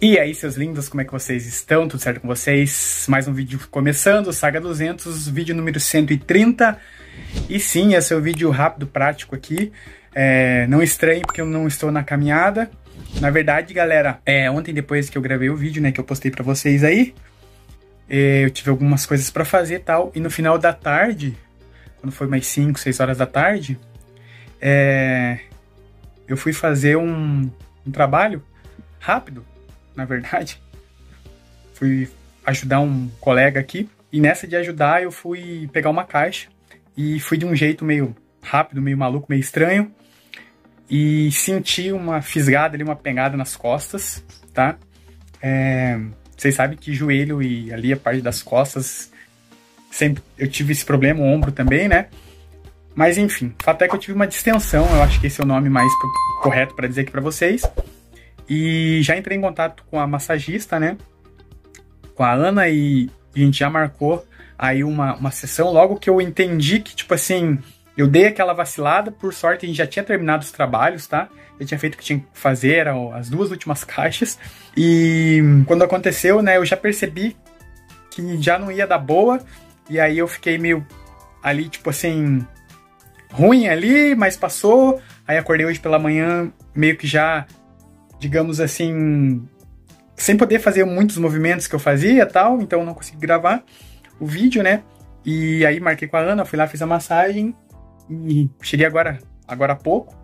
E aí, seus lindos, como é que vocês estão? Tudo certo com vocês? Mais um vídeo começando, Saga 200, vídeo número 130. E sim, esse é o vídeo rápido, prático aqui. É, não estranhe porque eu não estou na caminhada. Na verdade, galera, é, ontem depois que eu gravei o vídeo, né, que eu postei pra vocês aí, é, eu tive algumas coisas para fazer e tal. E no final da tarde, quando foi mais 5, 6 horas da tarde, é, eu fui fazer um, um trabalho rápido na verdade. Fui ajudar um colega aqui. E nessa de ajudar, eu fui pegar uma caixa. E fui de um jeito meio rápido, meio maluco, meio estranho. E senti uma fisgada ali, uma pegada nas costas, tá? É, vocês sabem que joelho e ali a parte das costas, sempre eu tive esse problema, o ombro também, né? Mas enfim, fato é que eu tive uma distensão, eu acho que esse é o nome mais correto para dizer aqui para vocês. E já entrei em contato com a massagista, né? Com a Ana e a gente já marcou aí uma, uma sessão. Logo que eu entendi que, tipo assim, eu dei aquela vacilada, por sorte a gente já tinha terminado os trabalhos, tá? Eu tinha feito o que tinha que fazer, eram as duas últimas caixas. E quando aconteceu, né, eu já percebi que já não ia dar boa. E aí eu fiquei meio ali, tipo assim, ruim ali, mas passou. Aí acordei hoje pela manhã, meio que já digamos assim, sem poder fazer muitos movimentos que eu fazia tal, então não consegui gravar o vídeo, né? E aí marquei com a Ana, fui lá, fiz a massagem e cheguei agora, agora há pouco.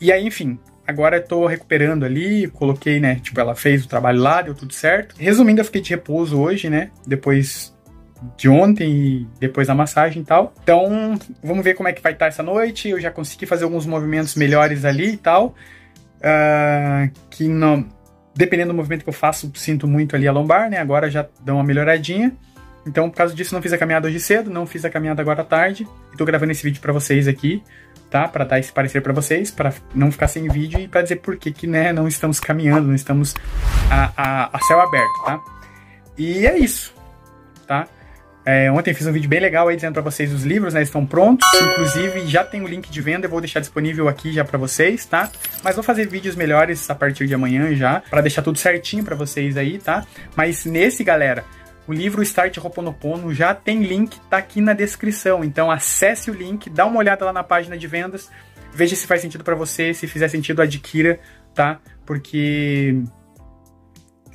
E aí, enfim, agora eu tô recuperando ali, coloquei, né? Tipo, ela fez o trabalho lá, deu tudo certo. Resumindo, eu fiquei de repouso hoje, né? Depois de ontem e depois da massagem e tal. Então, vamos ver como é que vai estar essa noite. Eu já consegui fazer alguns movimentos melhores ali e tal uh, que dependendo do movimento que eu faço, sinto muito ali a lombar, né? Agora já dá uma melhoradinha. Então, por causa disso, não fiz a caminhada hoje cedo, não fiz a caminhada agora à tarde. E tô gravando esse vídeo para vocês aqui, tá? Para dar esse parecer para vocês, para não ficar sem vídeo e para dizer por que que, né, não estamos caminhando, não estamos a, a, a céu aberto, tá? E é isso, tá? É, ontem fiz um vídeo bem legal aí dizendo para vocês os livros, né? Estão prontos. Inclusive, já tem o link de venda, eu vou deixar disponível aqui já para vocês, tá? Mas vou fazer vídeos melhores a partir de amanhã já, para deixar tudo certinho para vocês aí, tá? Mas nesse, galera, o livro Start Roponopono já tem link, tá aqui na descrição. Então acesse o link, dá uma olhada lá na página de vendas, veja se faz sentido para você, se fizer sentido, adquira, tá? Porque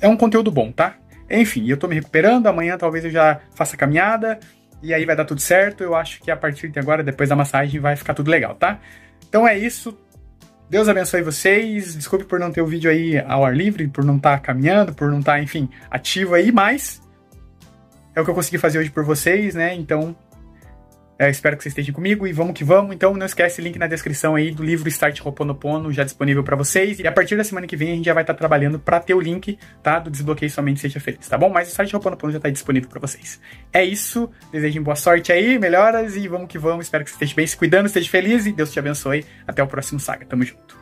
é um conteúdo bom, tá? Enfim, eu tô me recuperando, amanhã talvez eu já faça caminhada e aí vai dar tudo certo. Eu acho que a partir de agora, depois da massagem, vai ficar tudo legal, tá? Então é isso. Deus abençoe vocês. Desculpe por não ter o vídeo aí ao ar livre, por não estar tá caminhando, por não estar, tá, enfim, ativo aí, mas é o que eu consegui fazer hoje por vocês, né? Então, é, espero que vocês estejam comigo e vamos que vamos. Então não esquece, link na descrição aí do livro Start Roponopono, já disponível para vocês. E a partir da semana que vem a gente já vai estar tá trabalhando para ter o link, tá? Do Desbloqueio Somente Seja Feliz, tá bom? Mas o Start Roponopono já está disponível para vocês. É isso, desejem boa sorte aí, melhoras e vamos que vamos. Espero que você esteja bem, se cuidando, esteja feliz e Deus te abençoe. Até o próximo Saga, tamo junto.